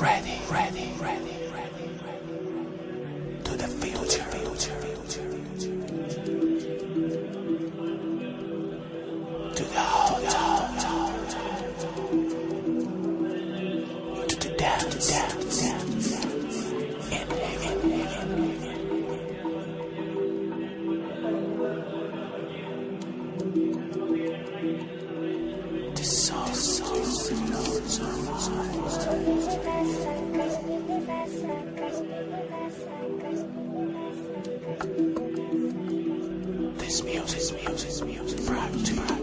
ready, ready, ready, ready, ready. To the future, This music, this music, this music. Brought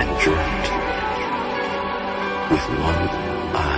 and dreamt with one eye